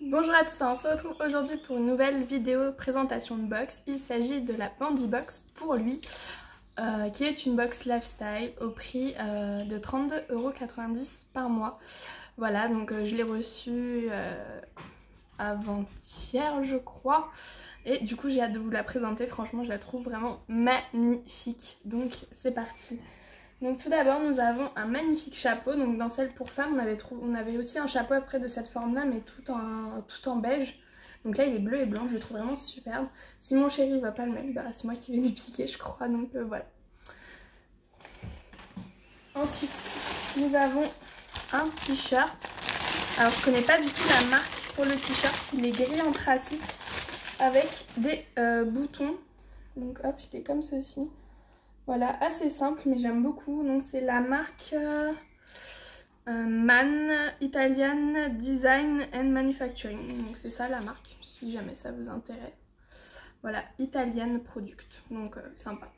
Bonjour à tous, on se retrouve aujourd'hui pour une nouvelle vidéo présentation de box. Il s'agit de la Bandy Box pour lui, euh, qui est une box lifestyle au prix euh, de 32,90€ par mois. Voilà, donc euh, je l'ai reçue avant-hier je crois. Et du coup j'ai hâte de vous la présenter, franchement je la trouve vraiment magnifique. Donc c'est parti donc tout d'abord nous avons un magnifique chapeau, donc dans celle pour femmes on avait, aussi un chapeau après de cette forme là mais tout en, en beige. Donc là il est bleu et blanc, je le trouve vraiment superbe. Si mon chéri va pas le mettre, bah, c'est moi qui vais lui piquer je crois, donc euh, voilà. Ensuite nous avons un t-shirt. Alors je connais pas du tout la marque pour le t-shirt, il est gris anthracite avec des euh, boutons. Donc hop il est comme ceci. Voilà, assez simple, mais j'aime beaucoup. Donc c'est la marque euh, euh, Man Italian Design and Manufacturing. Donc c'est ça la marque, si jamais ça vous intéresse. Voilà, Italian Product. Donc euh, sympa.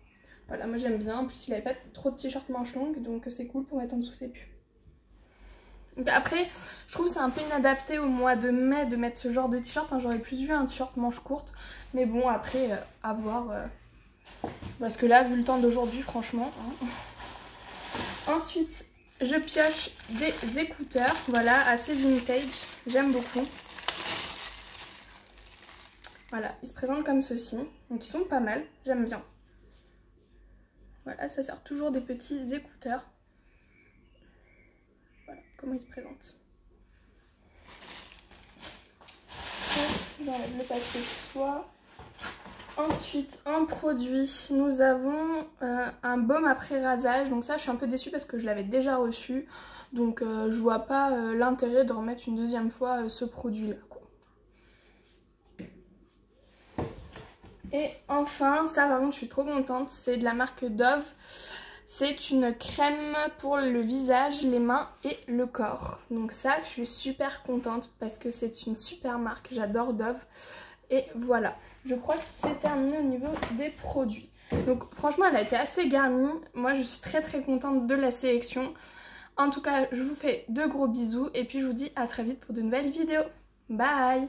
Voilà, moi j'aime bien. En plus, il n'avait pas trop de t-shirt manches longues, donc c'est cool pour mettre en dessous ses. Donc après, je trouve c'est un peu inadapté au mois de mai de mettre ce genre de t-shirt. J'aurais plus vu un t-shirt manche courte. Mais bon, après, à voir parce que là, vu le temps d'aujourd'hui, franchement. Hein. Ensuite, je pioche des écouteurs. Voilà, assez vintage. J'aime beaucoup. Voilà, ils se présentent comme ceci. Donc ils sont pas mal. J'aime bien. Voilà, ça sert toujours des petits écouteurs. Voilà, comment ils se présentent. J'enlève le papier soit. Ensuite, en produit, nous avons euh, un baume après rasage. Donc ça, je suis un peu déçue parce que je l'avais déjà reçu. Donc euh, je vois pas euh, l'intérêt de remettre une deuxième fois ce produit-là. Et enfin, ça vraiment, je suis trop contente. C'est de la marque Dove. C'est une crème pour le visage, les mains et le corps. Donc ça, je suis super contente parce que c'est une super marque. J'adore Dove. Et voilà, je crois que c'est terminé au niveau des produits. Donc franchement, elle a été assez garnie. Moi, je suis très très contente de la sélection. En tout cas, je vous fais de gros bisous et puis je vous dis à très vite pour de nouvelles vidéos. Bye